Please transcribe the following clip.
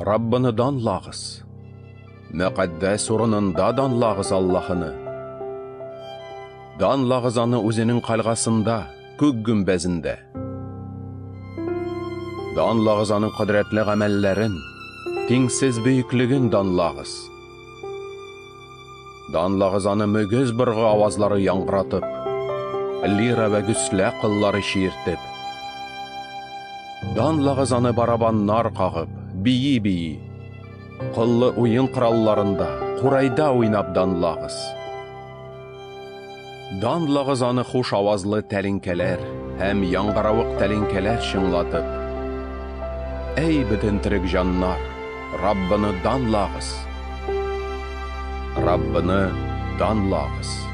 Раббыны данлағыз. Мөкаддәс урынында данлағыз Аллаһыны. Данлағыз аны үзенең калгасында, күк гүмбәзендә. Данлағыз аның кудрәтле гамәлләрен, тиңсез бөеклеген данлағыз. Данлағыз аны мөгез быргы авазлары яңгыратып, лира вә гүслә кыллары шиертеп. Данлағыз аны барабаннар кагып, бии-бии. Кыллы уен коралларында, курайда уйнап данлағыз. Данлағыз аны хуш авазлы тәлинкәләр һәм яңгыравык тәлинкәләр шыңлатып. Әй бөтен терек җаннар, Раббыны данлағыз. Раббыны данлағыз.